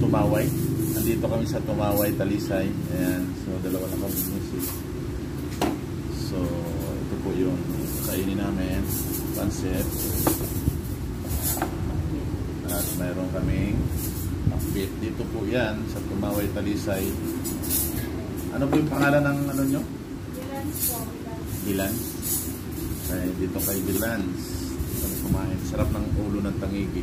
Tumaway. Andito kami sa Tumaway, Talisay. Ayan, so dalawa lang kami music. So, ito po yung kainin namin. Pancit. At mayroon kaming beef. Dito po yan sa Tumaway, Talisay. Ano po yung pangalan ng ano nyo? Bilans po, bilans. Kaya dito kay Bilans. Kami kumain. Sarap ng ulo ng tangigi.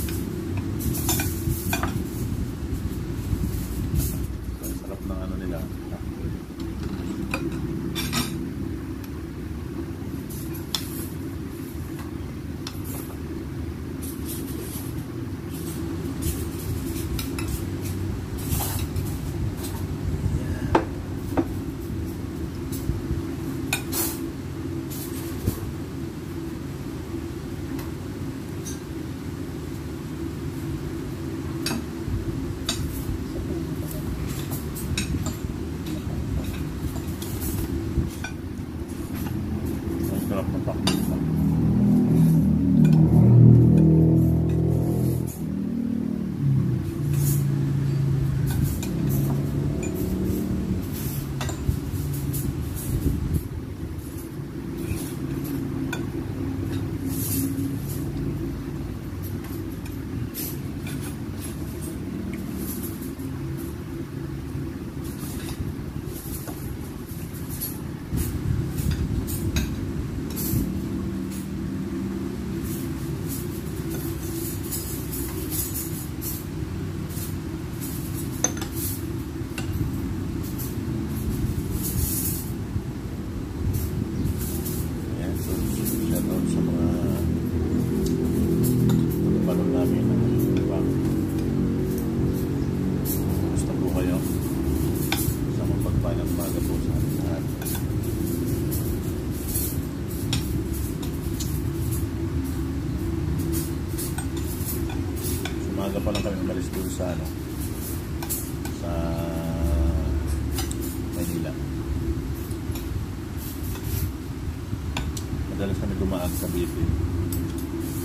sarap ng pakbita.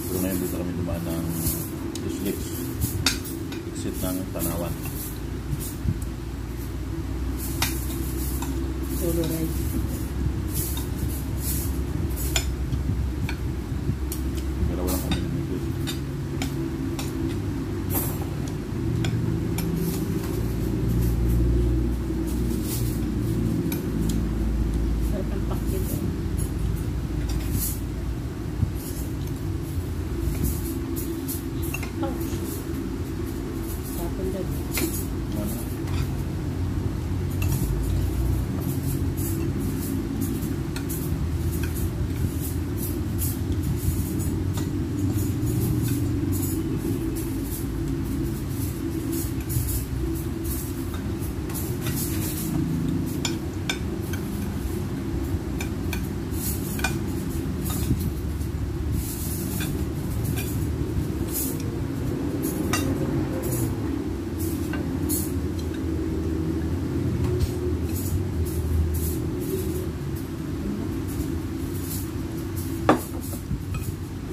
Pero ngayon dito kami dumaan ng Islix. Exit ng Tanawan. Solo rice. Dalawa lang kami namigil. Sarap ang pakit. eh. Ouch. Tapon lang. Ano?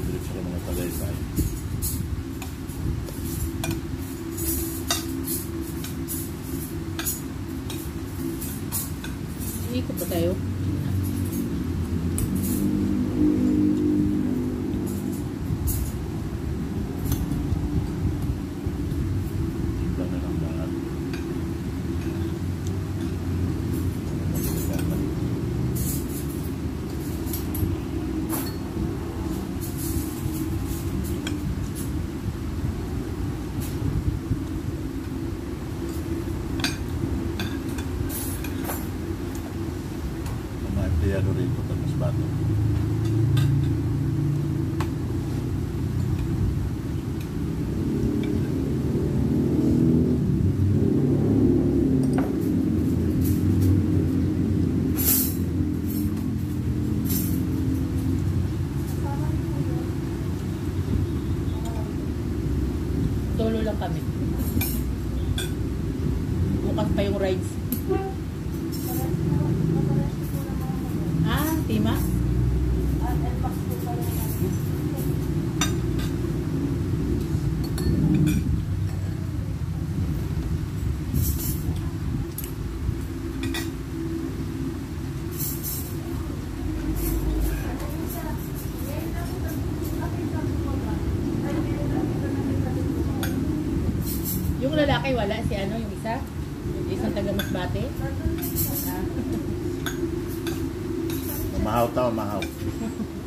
Diretso kami ng Tagaytay. Ikot ba tayo? lang kami. Bukas pa yung rides. Lalaki wala, si ano, yung isa? Yung isang taga Masbate? Ah. Umahaw ta, umahaw.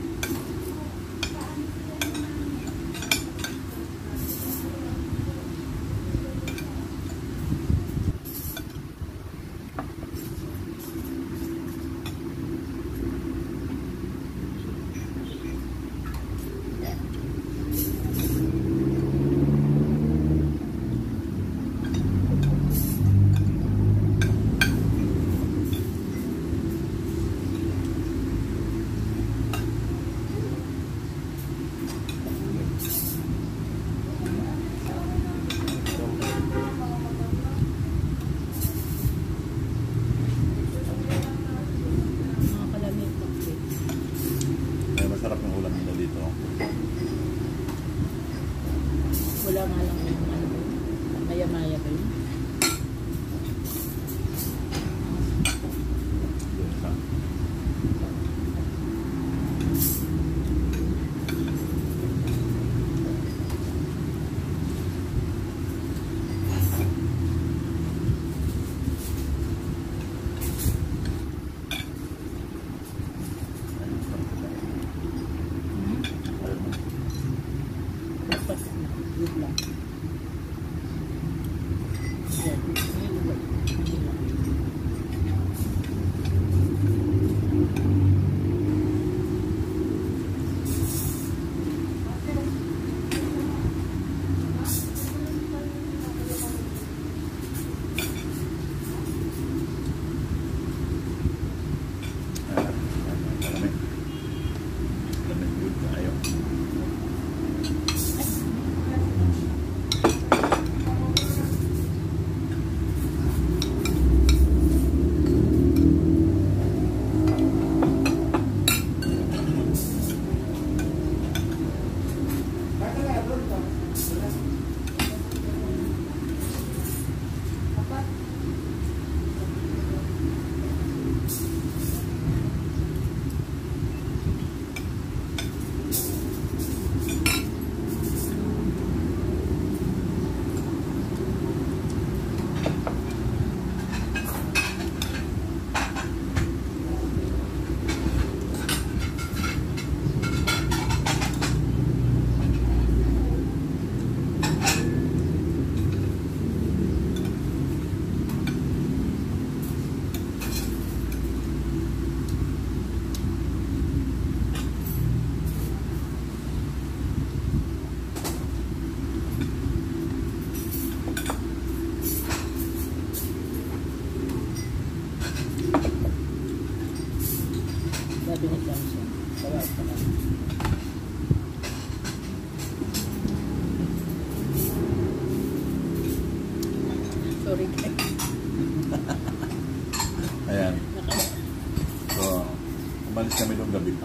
umalis kami nung gabi pa.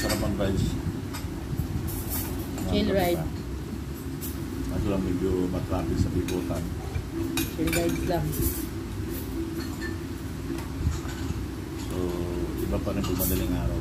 Sarap ang rides. Chill ride. Kaso lang medyo matraffic sa Bicutan. Chill rides lang. So, iba pa rin pag madaling araw.